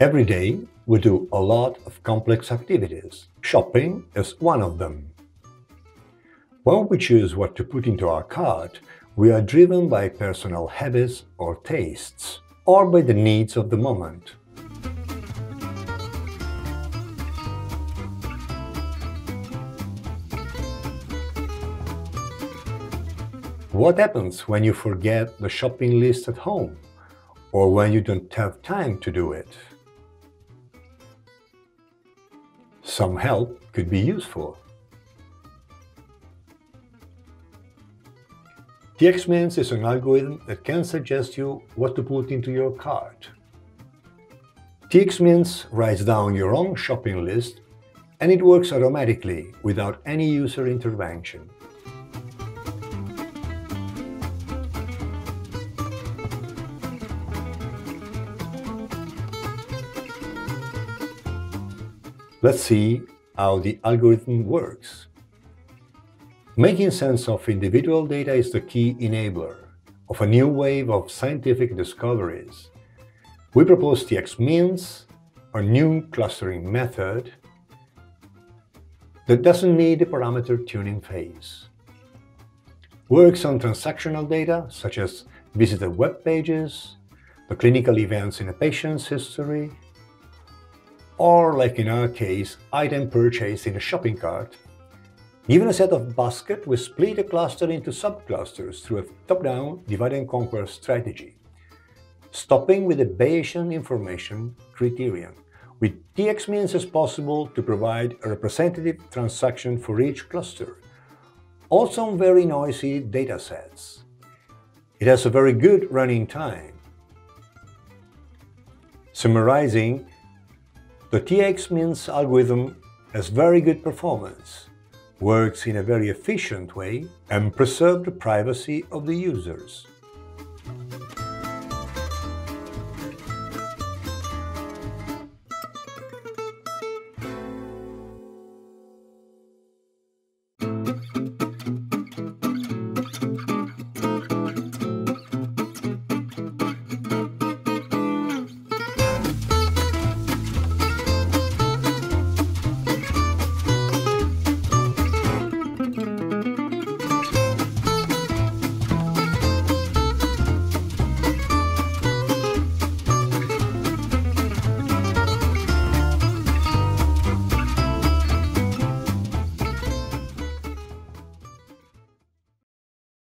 Every day, we do a lot of complex activities. Shopping is one of them. When we choose what to put into our cart, we are driven by personal habits or tastes, or by the needs of the moment. What happens when you forget the shopping list at home? Or when you don't have time to do it? Some help could be useful. TX-Means is an algorithm that can suggest you what to put into your cart. TX-Means writes down your own shopping list and it works automatically without any user intervention. Let's see how the algorithm works. Making sense of individual data is the key enabler of a new wave of scientific discoveries. We propose TX-Means, a new clustering method that doesn't need the parameter tuning phase. Works on transactional data such as visited web pages, the clinical events in a patient's history, or like in our case, item purchased in a shopping cart. Given a set of basket, we split a cluster into subclusters through a top-down divide and conquer strategy, stopping with the Bayesian information criterion. With TX means as possible to provide a representative transaction for each cluster, also on very noisy datasets. It has a very good running time. Summarizing, the TX-Means algorithm has very good performance, works in a very efficient way, and preserves the privacy of the users.